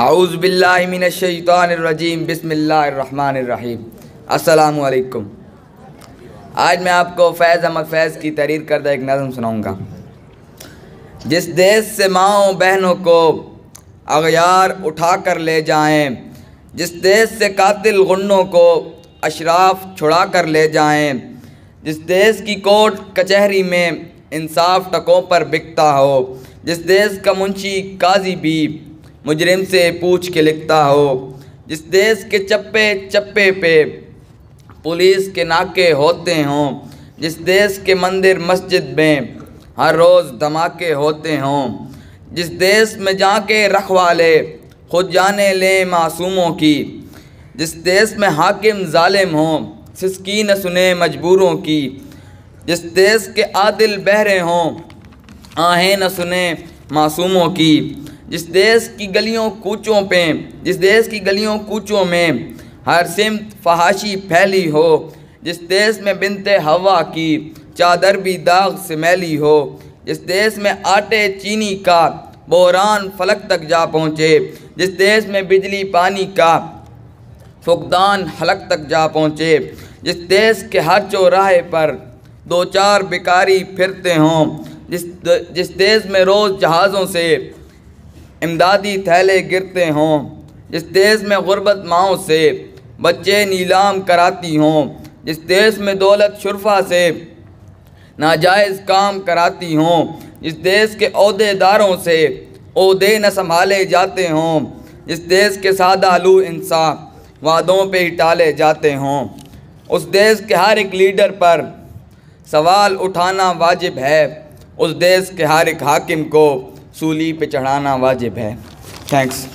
आउज़बिल्लिमिनशैतानरजीम बिस्मिल्लाहिर्रहमानिर्रहीम अस्सलामु अलैकुम आज मैं आपको फैज़ अहमद फैज़ की तहरीर करदा एक नज़म सुनाऊँगा। जिस देश से माओ, बहनों को अगयार उठा कर ले जाएँ, जिस देश से कातिल गुंडों को अशराफ छुड़ा कर ले जाएँ, जिस देश की कोर्ट कचहरी में इंसाफ टकों पर बिकता हो, जिस देश का मुंशी काजी भी मुजरिम से पूछ के लिखता हो, जिस देश के चप्पे चप्पे पे पुलिस के नाके होते हों, जिस देश के मंदिर मस्जिद में हर रोज़ धमाके होते हों, जिस देश में जाके रखवाले खुद जाने लें मासूमों की, जिस देश में हाकिम ालिम हों सिसकी न सुने मजबूरों की, जिस देश के आदिल बहरे हों, आहें न सुने मासूमों की जिस देश की गलियों कूचों पे, जिस देश की गलियों कूचों में हर सिमत फहाशी फैली हो, जिस देश में बिनते हवा की चादर भी दाग से मैली हो, जिस देश में आटे चीनी का बोरान फलक तक जा पहुँचे, जिस देश में बिजली पानी का फुकदान हलक तक जा पहुँचे, जिस देश के हर चौराहे पर दो चार बेकारी फिरते हों, जिस जिस देश में रोज़ जहाज़ों से इमदादी थैले गिरते हों, जिस देश में गुर्बत माओ से बच्चे नीलाम कराती हों, जिस देश में दौलत शुरफा से नाजायज़ काम कराती हों, जिस देश के अहदेदारों से अहदे न संभाले जाते हों, जिस देश के सादा आलू इंसाफ वादों पे ही टाले जाते हों, उस देश के हर एक लीडर पर सवाल उठाना वाजिब है, उस देश के हर एक हाकिम को सूली पे चढ़ाना वाजिब है। थैंक्स